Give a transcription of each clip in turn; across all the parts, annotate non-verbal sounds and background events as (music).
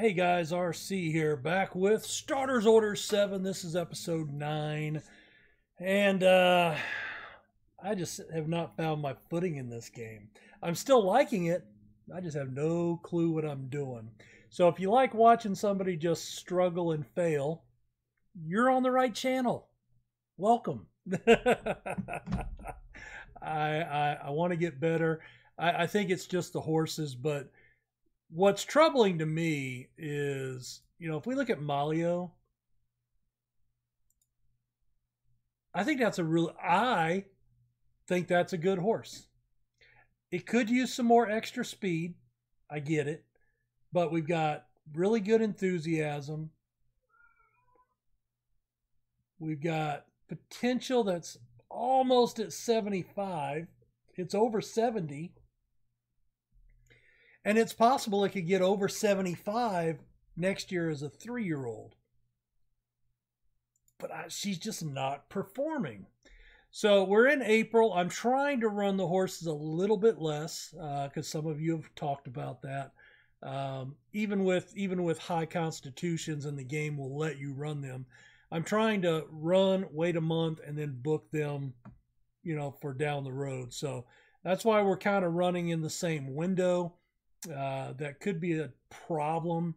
Hey guys, RC here, back with Starters Order 7. This is episode 9. And uh, I just have not found my footing in this game. I'm still liking it, I just have no clue what I'm doing. So if you like watching somebody just struggle and fail, you're on the right channel. Welcome. (laughs) I, I, I want to get better. I, I think it's just the horses, but what's troubling to me is, you know, if we look at Malio, I think that's a real, I think that's a good horse. It could use some more extra speed. I get it. But we've got really good enthusiasm. We've got potential that's almost at 75. It's over 70. And it's possible it could get over 75 next year as a three year old. But I, she's just not performing. So we're in April. I'm trying to run the horses a little bit less because uh, some of you have talked about that. Um, even with even with high constitutions and the game will let you run them. I'm trying to run, wait a month, and then book them, you know, for down the road. So that's why we're kind of running in the same window. Uh, that could be a problem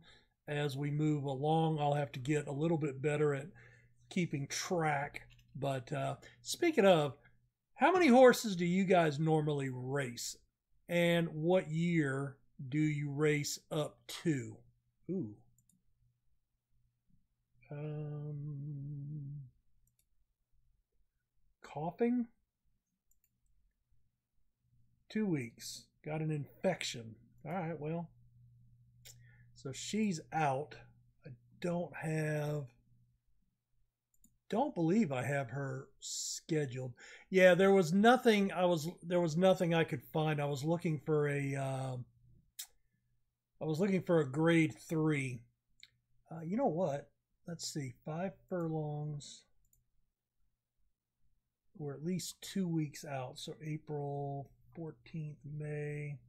as we move along. I'll have to get a little bit better at keeping track. But uh, speaking of, how many horses do you guys normally race? And what year do you race up to? Ooh. Um, coughing? Two weeks. Got an infection. All right, well. So she's out. I don't have don't believe I have her scheduled. Yeah, there was nothing I was there was nothing I could find. I was looking for a uh, I was looking for a grade 3. Uh, you know what? Let's see. 5 furlongs. We're at least 2 weeks out. So April 14th, May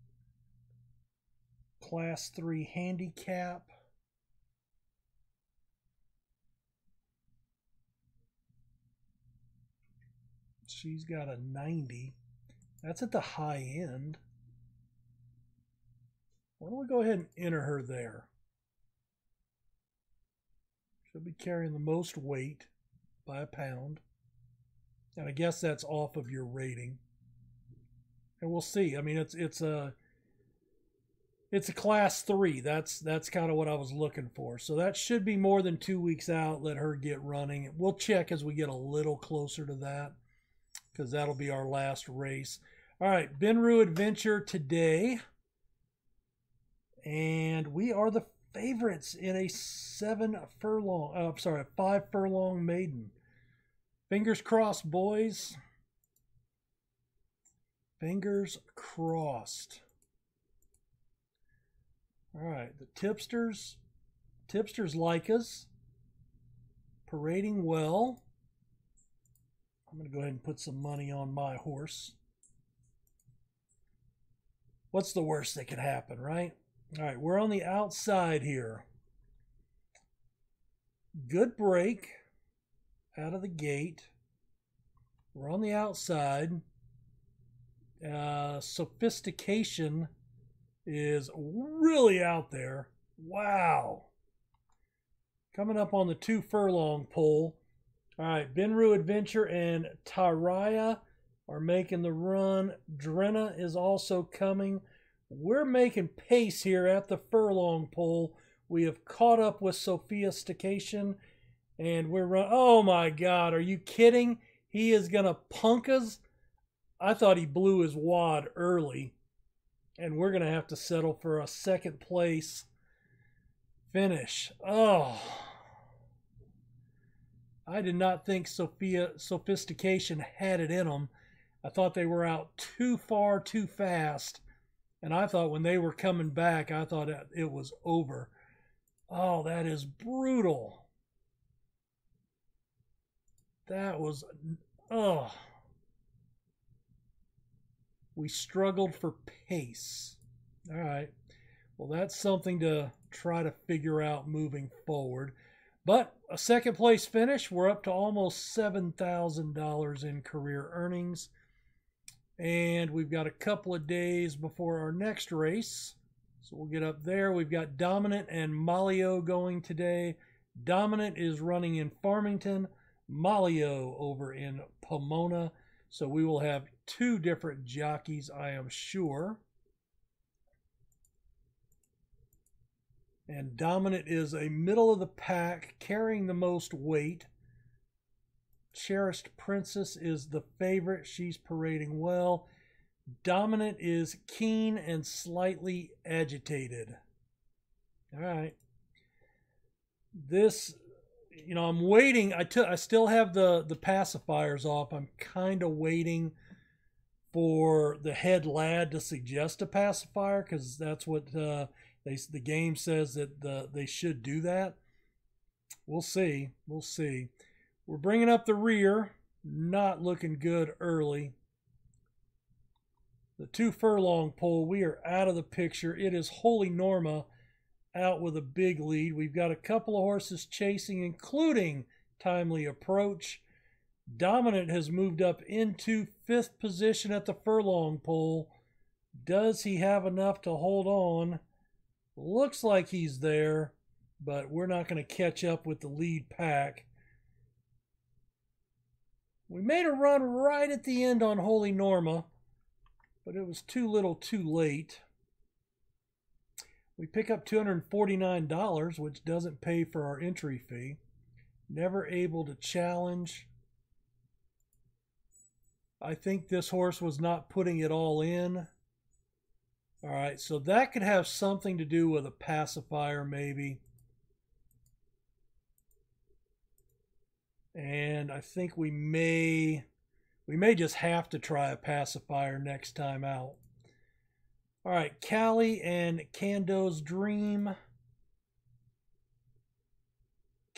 class 3 handicap. She's got a 90. That's at the high end. Why don't we go ahead and enter her there? She'll be carrying the most weight by a pound. And I guess that's off of your rating. And we'll see. I mean, it's it's a it's a class three. That's that's kind of what I was looking for. So that should be more than two weeks out. Let her get running. We'll check as we get a little closer to that because that'll be our last race. All right, Benru Adventure today. And we are the favorites in a seven furlong, uh, I'm sorry, five furlong maiden. Fingers crossed, boys. Fingers crossed. All right, the tipsters, tipsters like us, parading well. I'm going to go ahead and put some money on my horse. What's the worst that could happen, right? All right, we're on the outside here. Good break out of the gate. We're on the outside. Uh, sophistication is really out there. Wow. Coming up on the two furlong pole. All right, Benru Adventure and Taraya are making the run. Drenna is also coming. We're making pace here at the furlong pole. We have caught up with Sophistication and we're run. Oh my God, are you kidding? He is going to punk us. I thought he blew his wad early and we're going to have to settle for a second place finish. Oh. I did not think Sophia sophistication had it in them. I thought they were out too far too fast. And I thought when they were coming back, I thought it was over. Oh, that is brutal. That was, oh we struggled for pace. All right. Well, that's something to try to figure out moving forward. But a second place finish, we're up to almost $7,000 in career earnings. And we've got a couple of days before our next race. So we'll get up there. We've got Dominant and Malio going today. Dominant is running in Farmington, Malio over in Pomona. So we will have two different jockeys, I am sure. And Dominant is a middle of the pack, carrying the most weight. Cherished Princess is the favorite. She's parading well. Dominant is keen and slightly agitated. All right. This, you know, I'm waiting. I took. I still have the the pacifiers off. I'm kind of waiting for the head lad to suggest a pacifier because that's what uh, they the game says that the, they should do that. We'll see. We'll see. We're bringing up the rear. Not looking good early. The two furlong pole, we are out of the picture. It is Holy Norma out with a big lead. We've got a couple of horses chasing, including Timely Approach. Dominant has moved up into fifth position at the furlong pole. Does he have enough to hold on? Looks like he's there, but we're not going to catch up with the lead pack. We made a run right at the end on Holy Norma, but it was too little too late. We pick up $249, which doesn't pay for our entry fee. Never able to challenge. I think this horse was not putting it all in. All right, so that could have something to do with a pacifier, maybe. And I think we may we may just have to try a pacifier next time out. All right, Callie and Kando's Dream.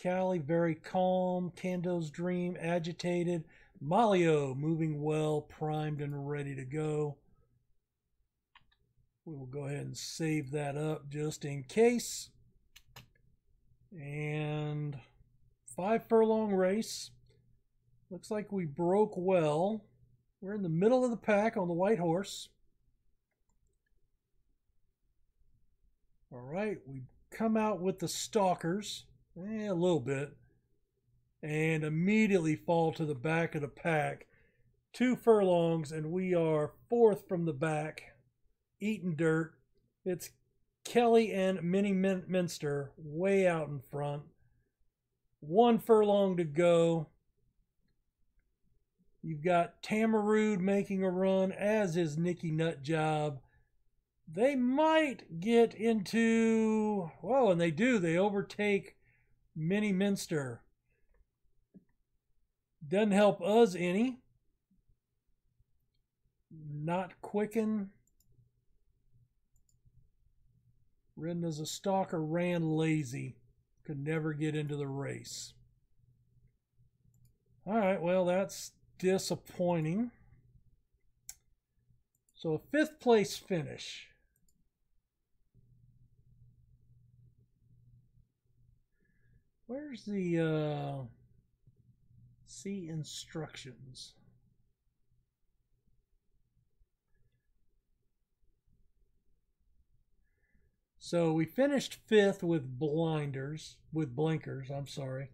Callie very calm. Kando's Dream agitated. Malio moving well, primed and ready to go. We will go ahead and save that up just in case. And five furlong race. Looks like we broke well. We're in the middle of the pack on the white horse. All right, we come out with the stalkers, eh, a little bit, and immediately fall to the back of the pack. Two furlongs, and we are fourth from the back eating dirt. It's Kelly and Minnie Min- Minster way out in front. One furlong to go. You've got Tamarood making a run, as is Nicky Nutjob. They might get into, well, and they do. They overtake Minnie Minster. Doesn't help us any. Not quicken. Ridden as a stalker, ran lazy. Could never get into the race. All right, well, that's disappointing. So a fifth place finish. Where's the uh, see instructions? So we finished fifth with blinders, with blinkers, I'm sorry.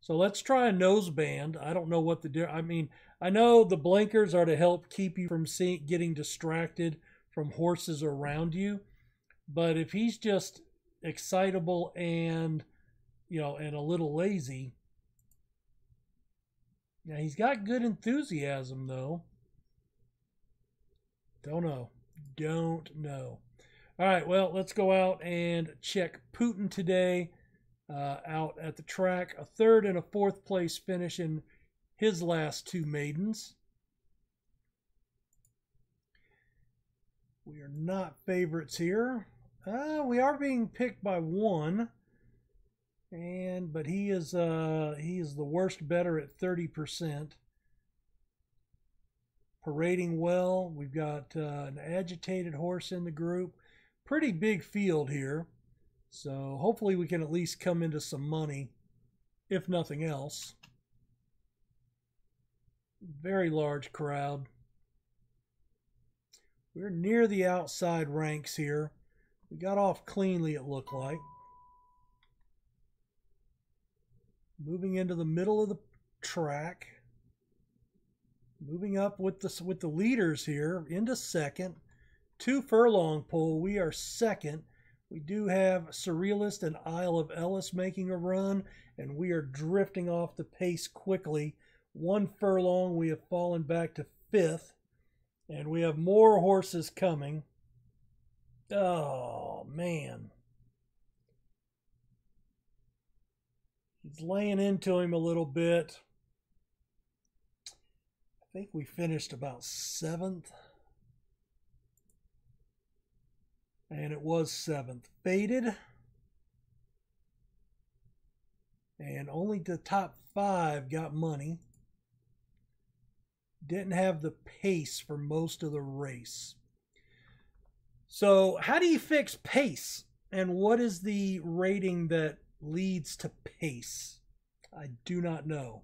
So let's try a noseband. I don't know what the, I mean, I know the blinkers are to help keep you from seeing, getting distracted from horses around you. But if he's just excitable and, you know, and a little lazy, yeah, he's got good enthusiasm though. Don't know. Don't know. All right, well, let's go out and check Putin today uh, out at the track. A third and a fourth place finish in his last two maidens. We are not favorites here. Uh, we are being picked by one. And but he is uh he is the worst better at 30%. Parading well. We've got uh, an agitated horse in the group pretty big field here. So hopefully we can at least come into some money, if nothing else. Very large crowd. We're near the outside ranks here. We got off cleanly, it looked like. Moving into the middle of the track. Moving up with the, with the leaders here into second. Two furlong pole. We are second. We do have Surrealist and Isle of Ellis making a run, and we are drifting off the pace quickly. One furlong, we have fallen back to fifth, and we have more horses coming. Oh, man. He's laying into him a little bit. I think we finished about seventh. And it was seventh. Faded. And only the top five got money. Didn't have the pace for most of the race. So, how do you fix pace? And what is the rating that leads to pace? I do not know.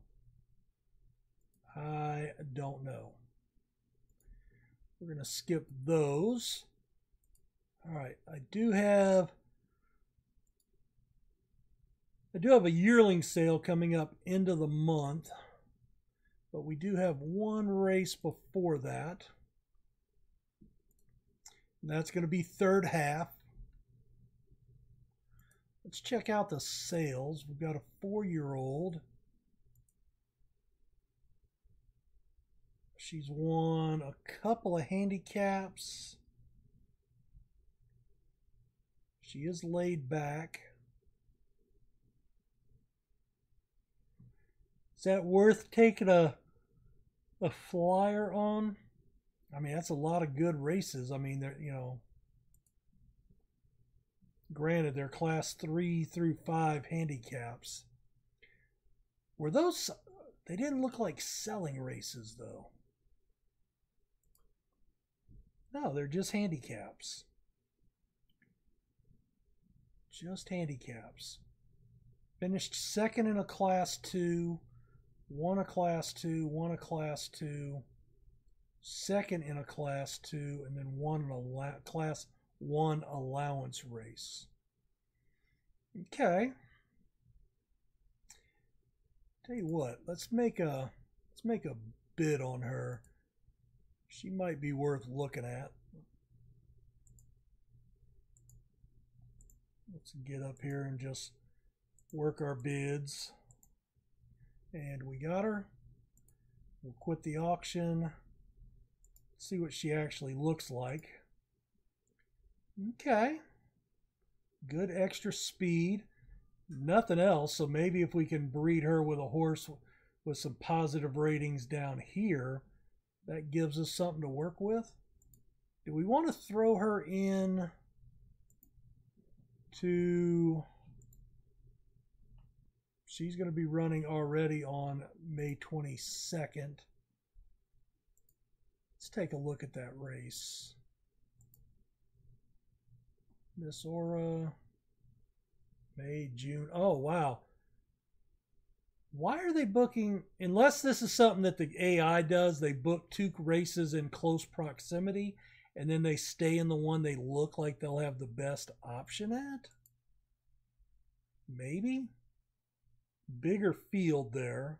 I don't know. We're going to skip those. All right, I do have I do have a yearling sale coming up end of the month, but we do have one race before that. That's going to be third half. Let's check out the sales. We've got a four-year-old. She's won a couple of handicaps. She is laid back. Is that worth taking a a flyer on? I mean, that's a lot of good races. I mean, they're, you know, granted, they're class three through five handicaps. Were those, they didn't look like selling races, though. No, they're just handicaps. Just handicaps. Finished second in a class two, won a class two, won a class two second in a class two, and then won a class one allowance race. Okay. Tell you what, let's make a let's make a bid on her. She might be worth looking at. Let's get up here and just work our bids. And we got her. We'll quit the auction see what she actually looks like. Okay. Good extra speed. Nothing else. So maybe if we can breed her with a horse with some positive ratings down here, that gives us something to work with. Do we want to throw her in to... She's going to be running already on May 22nd. Let's take a look at that race. Miss Aura, May, June. Oh, wow. Why are they booking, unless this is something that the AI does, they book two races in close proximity and then they stay in the one they look like they'll have the best option at? Maybe? Bigger field there.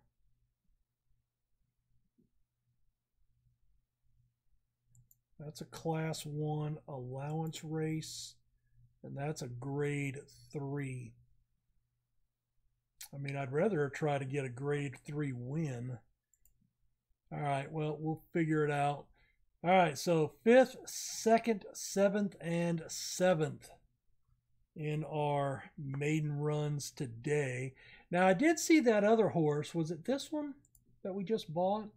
That's a class one allowance race, and that's a grade three. I mean, I'd rather try to get a grade three win. All right, well, we'll figure it out. All right, so fifth, second, seventh, and seventh in our maiden runs today. Now, I did see that other horse. Was it this one that we just bought?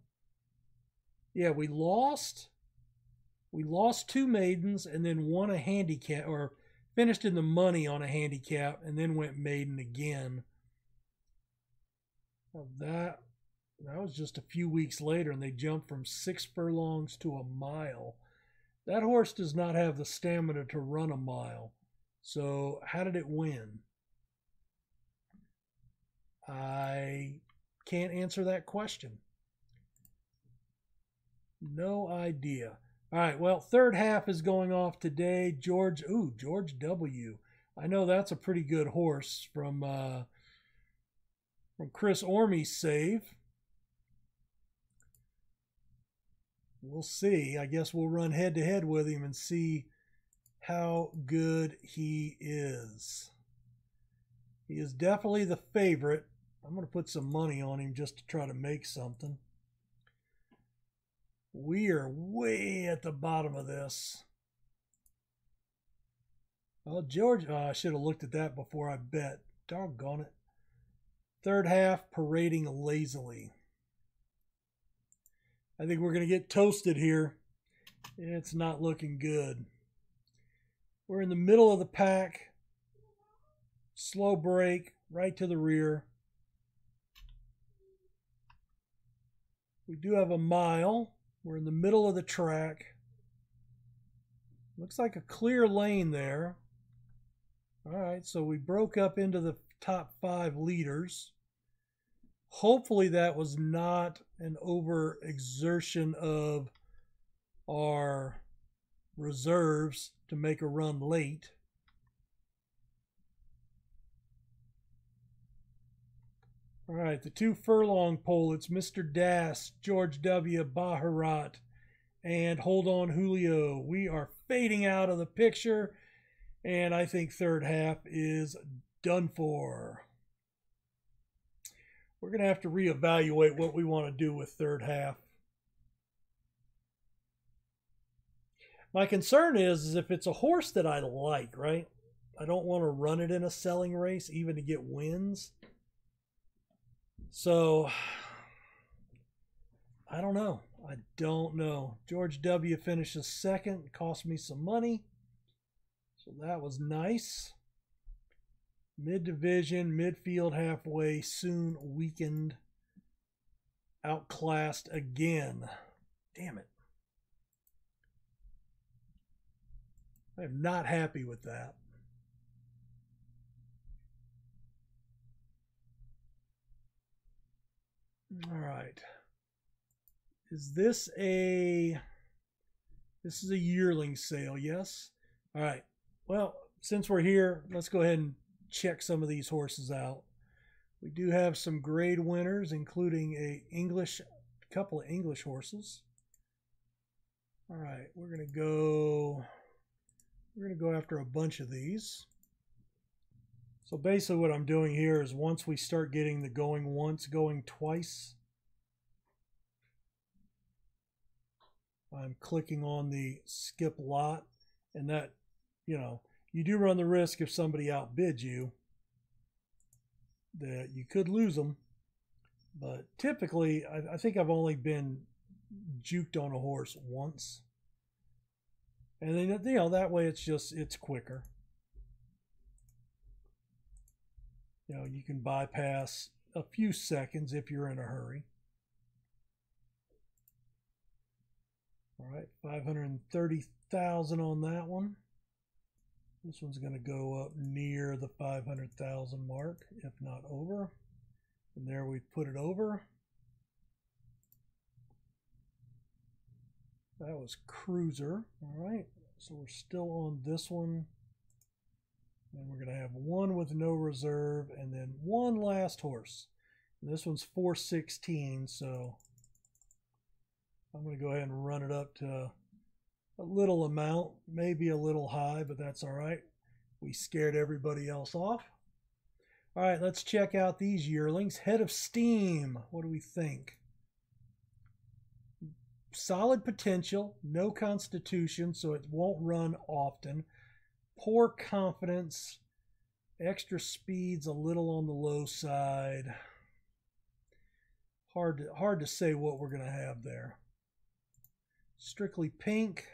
Yeah, we lost we lost two maidens and then won a handicap or finished in the money on a handicap and then went maiden again. that that was just a few weeks later and they jumped from six furlongs to a mile. That horse does not have the stamina to run a mile. So, how did it win? I can't answer that question. No idea. All right, well, third half is going off today. George, ooh, George W. I know that's a pretty good horse from uh, from Chris Ormey's save. We'll see. I guess we'll run head to head with him and see how good he is. He is definitely the favorite. I'm going to put some money on him just to try to make something. We are way at the bottom of this. Oh, George, oh, I should have looked at that before I bet. Doggone it. Third half, parading lazily. I think we're going to get toasted here. It's not looking good. We're in the middle of the pack. Slow break, right to the rear. We do have a mile. We're in the middle of the track. Looks like a clear lane there. All right, so we broke up into the top five leaders. Hopefully, that was not an overexertion of our reserves to make a run late. All right, the two furlong pole, it's Mr. Das, George W. Baharat, and Hold On Julio. We are fading out of the picture, and I think third half is done for. We're going to have to reevaluate what we want to do with third half. My concern is, is if it's a horse that I like, right? I don't want to run it in a selling race, even to get wins. So (sighs) I don't know. I don't know. George W. finishes second, cost me some money. So that was nice. Mid division, midfield halfway, soon weakened, outclassed again. Damn it. I am not happy with that. All right. Is this a this is a yearling sale, yes? All right. Well, since we're here, let's go ahead and check some of these horses out. We do have some grade winners, including a English couple of English horses. All right, we're gonna go we're gonna go after a bunch of these. So basically what I'm doing here is once we start getting the going once, going twice, I'm clicking on the skip lot and that, you know, you do run the risk if somebody outbids you that you could lose them. But typically, I, I think I've only been juked on a horse once. And then, you know, that way it's just, it's quicker. You know, you can bypass a few seconds if you're in a hurry. All right, 530,000 on that one. This one's going to go up near the 500,000 mark, if not over. And there we put it over. That was Cruiser. All right, so we're still on this one. And we're going to have one with no reserve and then one last horse. And this one's 416, so I'm going to go ahead and run it up to a little amount, maybe a little high, but that's all right. We scared everybody else off. All right, let's check out these yearlings. Head of Steam, what do we think? Solid potential, no constitution, so it won't run often poor confidence, extra speeds a little on the low side. Hard to, hard to say what we're going to have there. Strictly pink.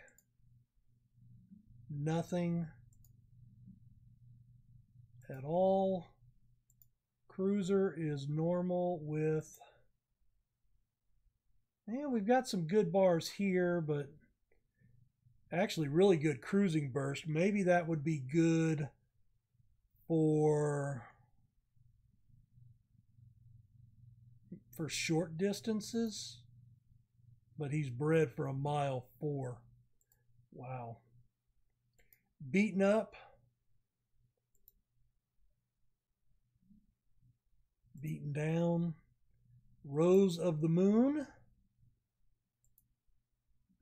Nothing at all. Cruiser is normal with and we've got some good bars here, but actually really good cruising burst. Maybe that would be good for for short distances, but he's bred for a mile four. Wow. Beaten up. Beaten down. Rose of the Moon.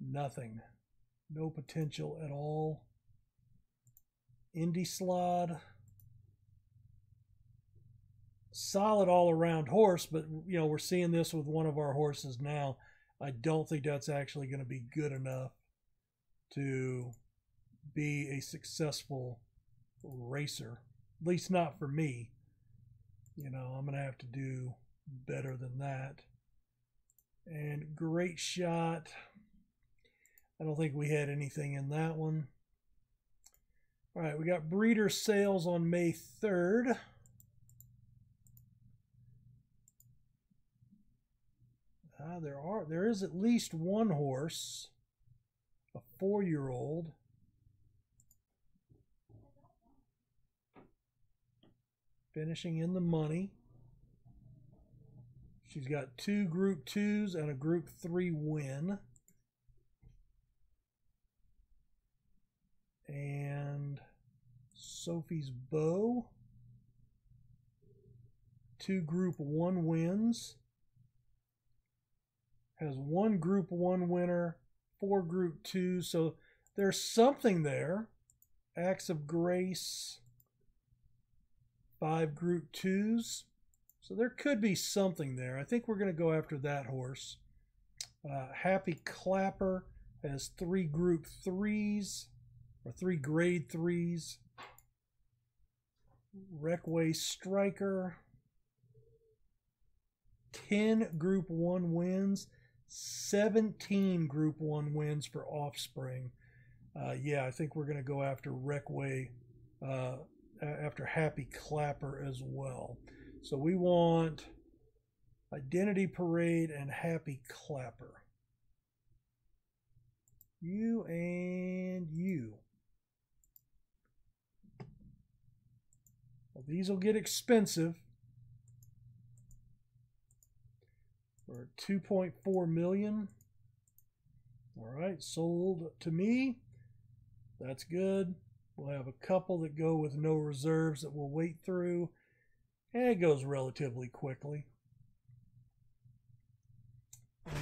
Nothing. No potential at all. Indeslod. Solid all around horse, but you know, we're seeing this with one of our horses now. I don't think that's actually going to be good enough to be a successful racer. At least not for me. You know, I'm going to have to do better than that. And great shot. I don't think we had anything in that one. All right, we got breeder sales on May 3rd. Ah, there are there is at least one horse, a four-year-old. Finishing in the money. She's got two group twos and a group three win. And Sophie's Bow. Two group one wins. Has one group one winner, four group two. So there's something there. Acts of Grace. Five group twos. So there could be something there. I think we're going to go after that horse. Uh, Happy Clapper has three group threes or three grade threes. Reckway Striker. 10 group one wins. 17 group one wins for Offspring. Uh, yeah, I think we're going to go after Reckway, uh, after Happy Clapper as well. So we want Identity Parade and Happy Clapper. You and you. Well, these will get expensive. For 2.4 million. All right, sold to me. That's good. We'll have a couple that go with no reserves that we'll wait through. And it goes relatively quickly.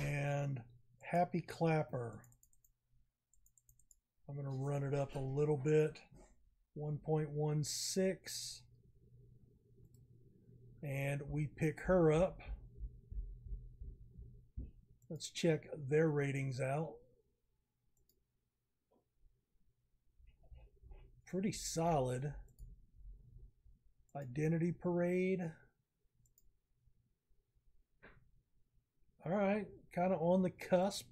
And Happy Clapper. I'm going to run it up a little bit. 1.16. And we pick her up. Let's check their ratings out. Pretty solid. Identity Parade. All right, kind of on the cusp.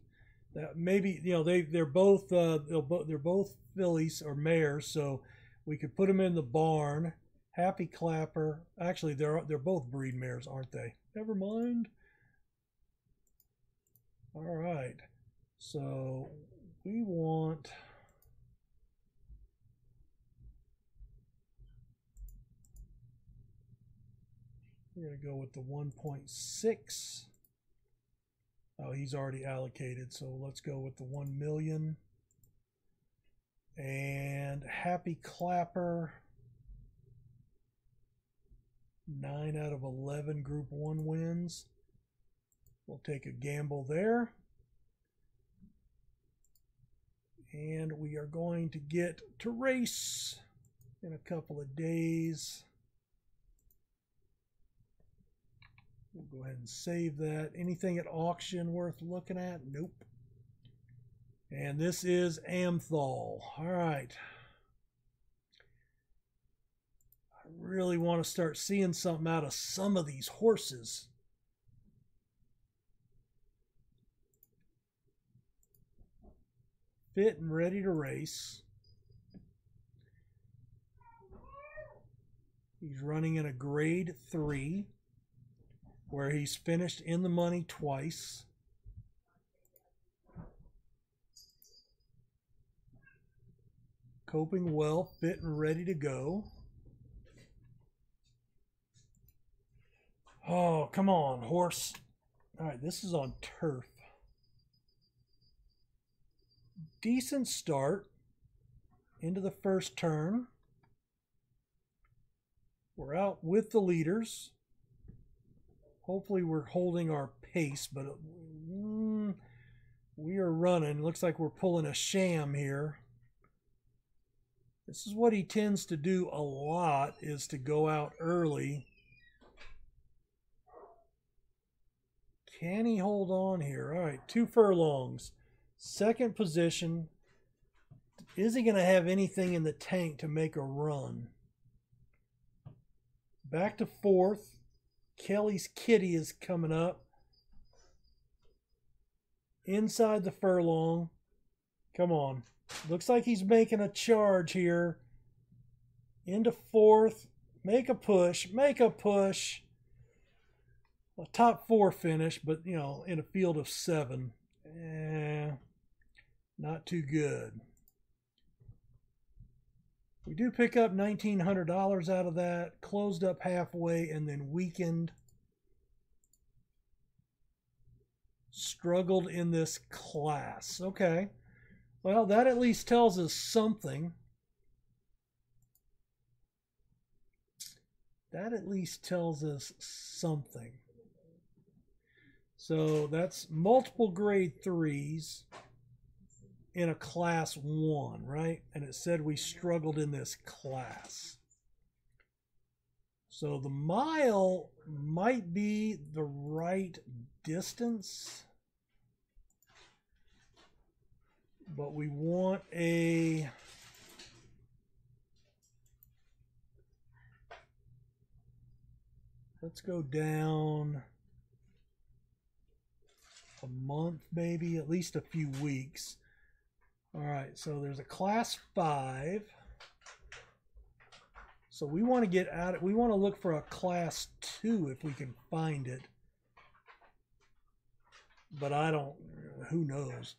That maybe you know they they're both uh, they're, they're both fillies or mares, so we could put them in the barn. Happy Clapper. Actually, they're they're both breed mares, aren't they? Never mind. All right. So we want We're going to go with the 1.6. Oh, he's already allocated, so let's go with the 1 million. And Happy Clapper. 9 out of 11 Group 1 wins. We'll take a gamble there. And we are going to get to race in a couple of days. We'll go ahead and save that. Anything at auction worth looking at? Nope. And this is Amthol. All right. I really want to start seeing something out of some of these horses. Fit and ready to race. He's running in a grade three where he's finished in the money twice. Coping well, fit and ready to go. Oh, come on, horse. All right, this is on turf. Decent start into the first turn. We're out with the leaders. Hopefully we're holding our pace, but mm, we are running. Looks like we're pulling a sham here. This is what he tends to do a lot is to go out early. Can he hold on here? All right, two furlongs. Second position. Is he going to have anything in the tank to make a run? Back to fourth. Kelly's Kitty is coming up. Inside the furlong. Come on. Looks like he's making a charge here. Into fourth. Make a push. Make a push. A top four finish, but, you know, in a field of seven. Eh, not too good. We do pick up $1,900 out of that, closed up halfway, and then weakened. Struggled in this class. Okay. Well, that at least tells us something. That at least tells us something. So that's multiple grade threes in a class one, right? And it said we struggled in this class. So the mile might be the right distance. But we want a let's go down a month maybe at least a few weeks all right, so there's a class five. So we want to get out, we want to look for a class two if we can find it. But I don't, who knows?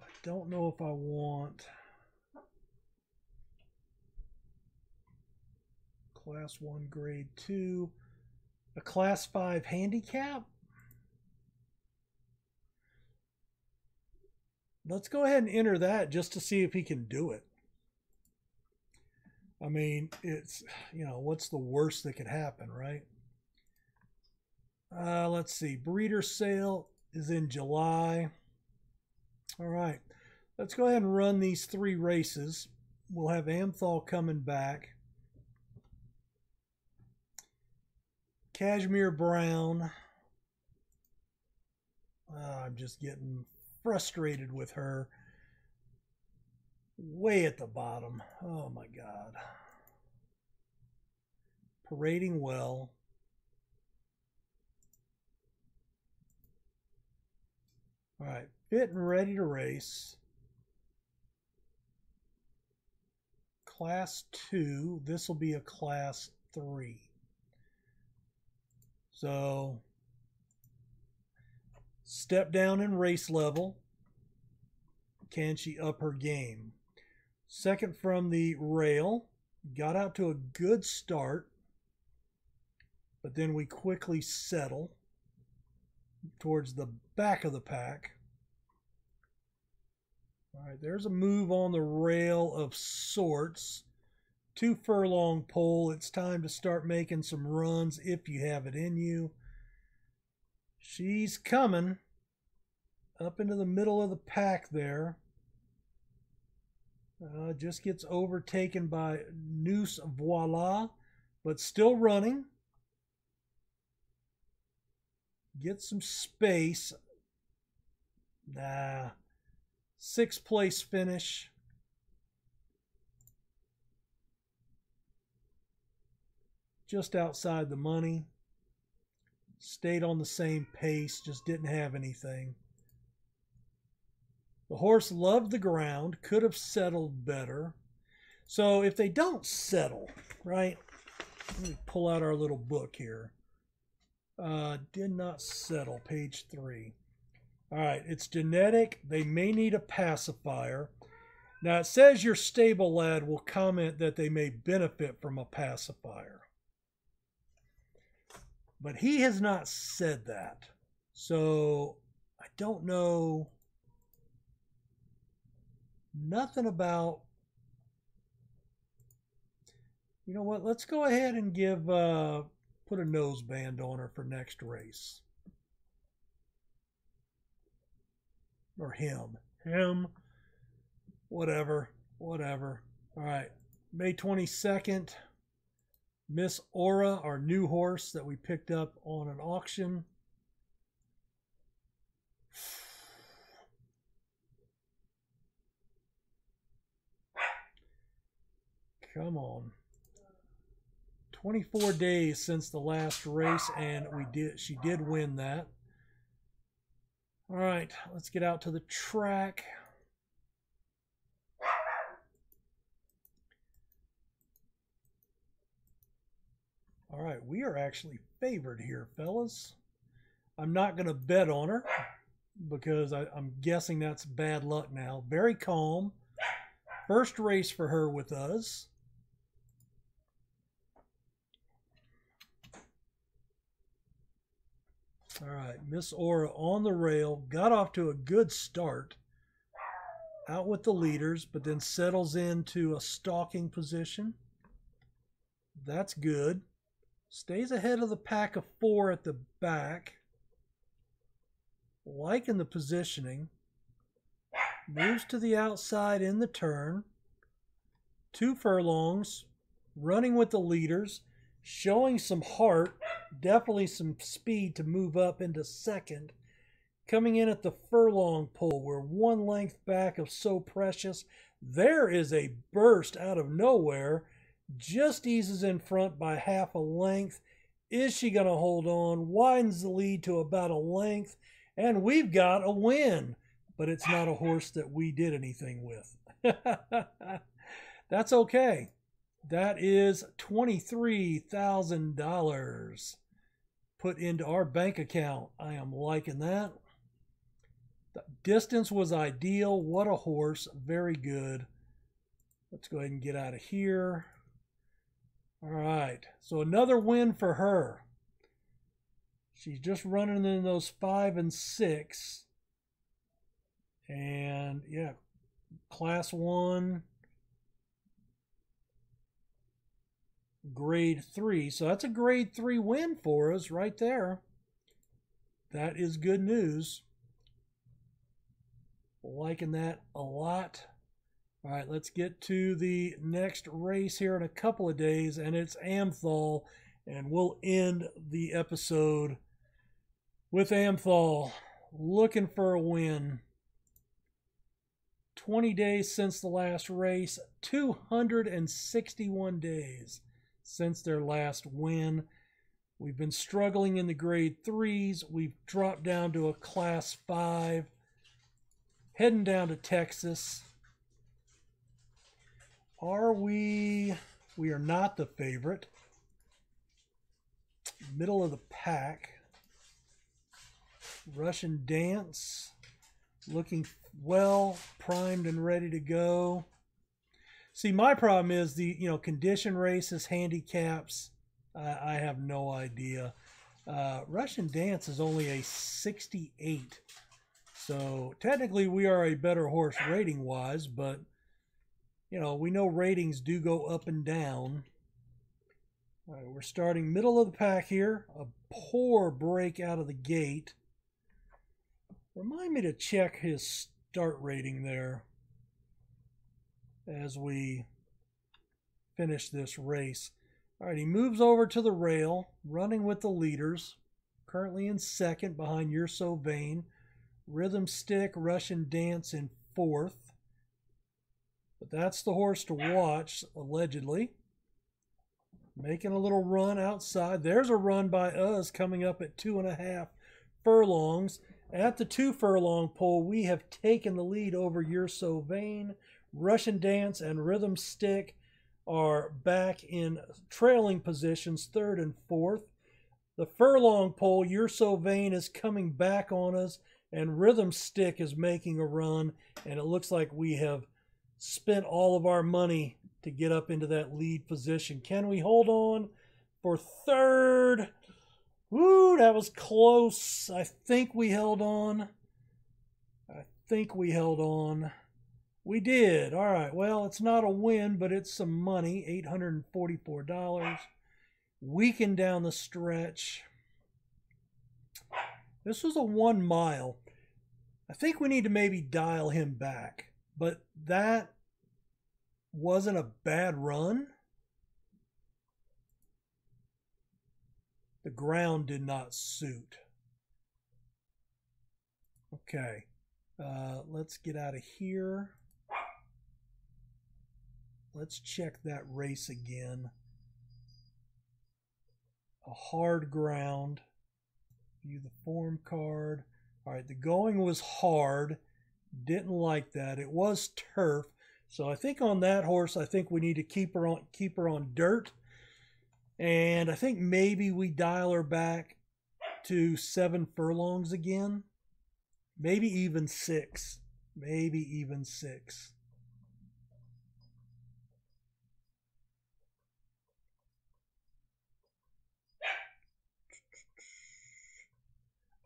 I don't know if I want class one, grade two, a class five handicap. let's go ahead and enter that just to see if he can do it. I mean, it's, you know, what's the worst that could happen, right? Uh, let's see. Breeder sale is in July. All right. Let's go ahead and run these three races. We'll have amthol coming back. Cashmere Brown. Uh, I'm just getting frustrated with her. Way at the bottom. Oh my God. Parading well. All right, fit and ready to race. Class 2. This will be a Class 3. So Step down in race level. Can she up her game? Second from the rail. Got out to a good start. But then we quickly settle towards the back of the pack. All right, there's a move on the rail of sorts. Two furlong pole. It's time to start making some runs if you have it in you. She's coming up into the middle of the pack there. Uh, just gets overtaken by Noose Voila, but still running. Get some space. Nah. Sixth place finish. Just outside the money stayed on the same pace, just didn't have anything. The horse loved the ground, could have settled better. So if they don't settle, right? Let me pull out our little book here. Uh, did not settle, page three. All right, it's genetic. They may need a pacifier. Now it says your stable lad will comment that they may benefit from a pacifier. But he has not said that. So I don't know nothing about you know what let's go ahead and give uh put a noseband on her for next race. Or him. Him. Whatever. Whatever. All right. May 22nd miss aura our new horse that we picked up on an auction (sighs) Come on. 24 days since the last race and we did she did win that. All right, let's get out to the track. All right, we are actually favored here, fellas. I'm not going to bet on her because I, am guessing that's bad luck now. Very calm. First race for her with us. All right, Miss Aura on the rail, got off to a good start. Out with the leaders, but then settles into a stalking position. That's good. Stays ahead of the pack of four at the back. Liking the positioning. Moves to the outside in the turn. Two furlongs. Running with the leaders. Showing some heart definitely some speed to move up into second. Coming in at the furlong pole, we're one length back of So Precious. There is a burst out of nowhere. Just eases in front by half a length. Is she going to hold on? Widens the lead to about a length. And we've got a win. But it's not a horse that we did anything with. (laughs) That's okay. That is $23,000 put into our bank account. I am liking that. The distance was ideal. What a horse. Very good. Let's go ahead and get out of here. All right. So another win for her. She's just running in those five and six. And yeah, class one. grade three. So that's a grade three win for us right there. That is good news. Liking that a lot. All right, let's get to the next race here in a couple of days, and it's Amthol, and we'll end the episode with Amthol looking for a win. 20 days since the last race, 261 days since their last win. We've been struggling in the grade threes. We've dropped down to a class five, heading down to Texas. Are we? We are not the favorite. Middle of the pack. Russian Dance looking well primed and ready to go. See, my problem is the you know condition races, handicaps. I have no idea. Uh, Russian dance is only a 68, so technically we are a better horse rating wise, but you know we know ratings do go up and down. All right, we're starting middle of the pack here. A poor break out of the gate. Remind me to check his start rating there as we finish this race. All right, he moves over to the rail, running with the leaders. Currently in second behind You're So Vain. Rhythm Stick, Russian Dance in fourth. But that's the horse to watch, allegedly. Making a little run outside. There's a run by us coming up at two and a half furlongs. At the two furlong pole, we have taken the lead over You're So Vain. Russian Dance and Rhythm Stick are back in trailing positions, third and fourth. The furlong pole, You're So Vain, is coming back on us, and Rhythm Stick is making a run, and it looks like we have spent all of our money to get up into that lead position. Can we hold on for third? Woo, that was close. I think we held on. I think we held on. We did. All right. Well, it's not a win, but it's some money $844. Weakened down the stretch. This was a one mile. I think we need to maybe dial him back, but that wasn't a bad run. The ground did not suit. Okay, uh, let's get out of here. Let's check that race again. A hard ground. View the form card. All right, the going was hard. Didn't like that. It was turf. So I think on that horse, I think we need to keep her on keep her on dirt. And I think maybe we dial her back to seven furlongs again. Maybe even six. Maybe even six.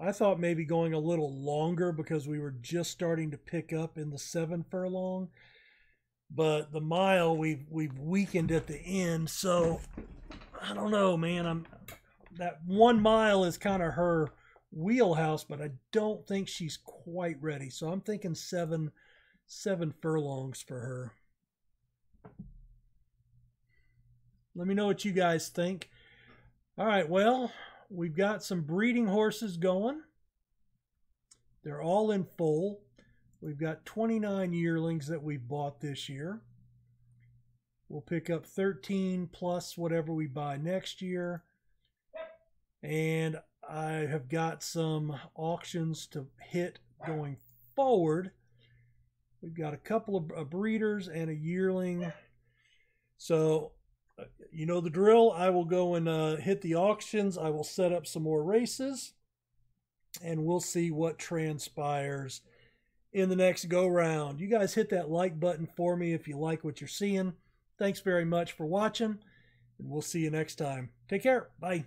I thought maybe going a little longer because we were just starting to pick up in the seven furlong. But the mile we've we've weakened at the end, so I don't know, man. I'm that one mile is kind of her wheelhouse, but I don't think she's quite ready. So I'm thinking seven seven furlongs for her. Let me know what you guys think. All right, well, we've got some breeding horses going. They're all in full. We've got 29 yearlings that we bought this year. We'll pick up 13 plus whatever we buy next year. And I have got some auctions to hit going forward. We've got a couple of breeders and a yearling. So you know the drill. I will go and uh, hit the auctions. I will set up some more races, and we'll see what transpires in the next go round. You guys hit that like button for me if you like what you're seeing. Thanks very much for watching, and we'll see you next time. Take care. Bye.